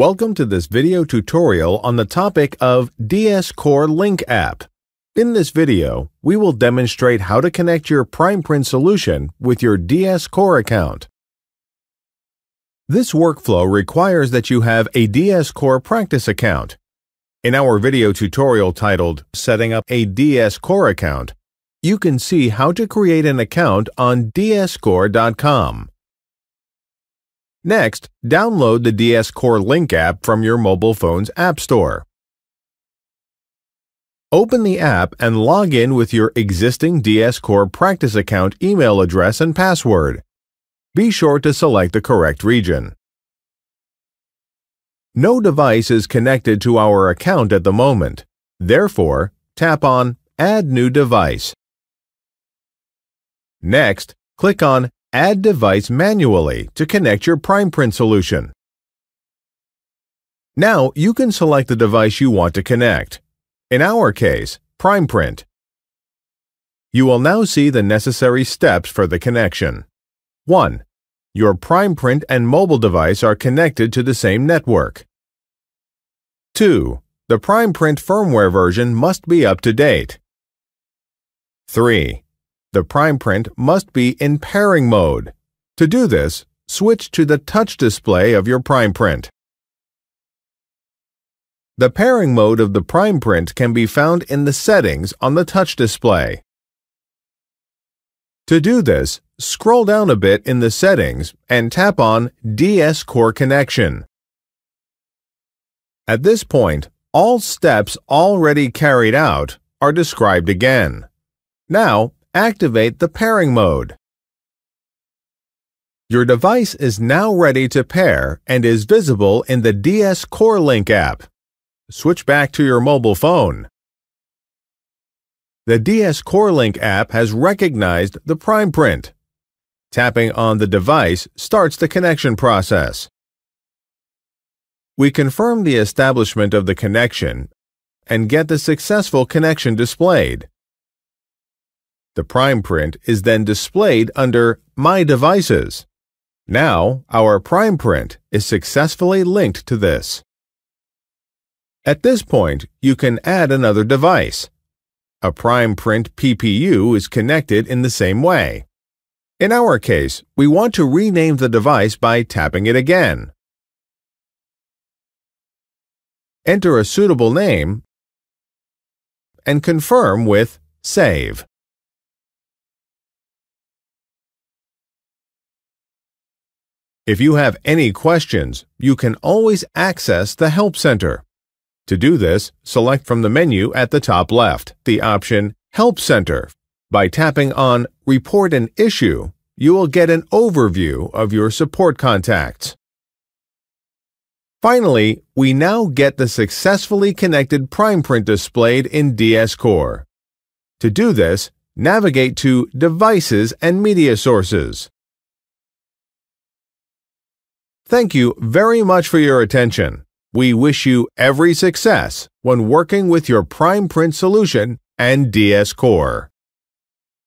Welcome to this video tutorial on the topic of DS Core Link app. In this video, we will demonstrate how to connect your PrimePrint solution with your DS Core account. This workflow requires that you have a DS Core practice account. In our video tutorial titled Setting up a DS Core account, you can see how to create an account on dscore.com. Next, download the DS Core Link app from your mobile phone's App Store. Open the app and log in with your existing DS Core practice account email address and password. Be sure to select the correct region. No device is connected to our account at the moment. Therefore, tap on Add New Device. Next, click on Add device manually to connect your PrimePrint solution. Now you can select the device you want to connect. In our case, PrimePrint. You will now see the necessary steps for the connection. 1. Your PrimePrint and mobile device are connected to the same network. 2. The PrimePrint firmware version must be up to date. 3. The Primeprint must be in pairing mode. To do this, switch to the touch display of your Primeprint. The pairing mode of the Primeprint can be found in the settings on the touch display. To do this, scroll down a bit in the settings and tap on DS Core Connection. At this point, all steps already carried out are described again. Now, activate the pairing mode. Your device is now ready to pair and is visible in the DS Core Link app. Switch back to your mobile phone. The DS Core Link app has recognized the PrimePrint. Tapping on the device starts the connection process. We confirm the establishment of the connection and get the successful connection displayed. The Primeprint is then displayed under My Devices. Now, our Primeprint is successfully linked to this. At this point, you can add another device. A Primeprint PPU is connected in the same way. In our case, we want to rename the device by tapping it again. Enter a suitable name and confirm with Save. If you have any questions, you can always access the Help Center. To do this, select from the menu at the top left the option Help Center. By tapping on Report an Issue, you will get an overview of your support contacts. Finally, we now get the successfully connected Primeprint displayed in DS Core. To do this, navigate to Devices and Media Sources. Thank you very much for your attention. We wish you every success when working with your PrimePrint solution and DS Core.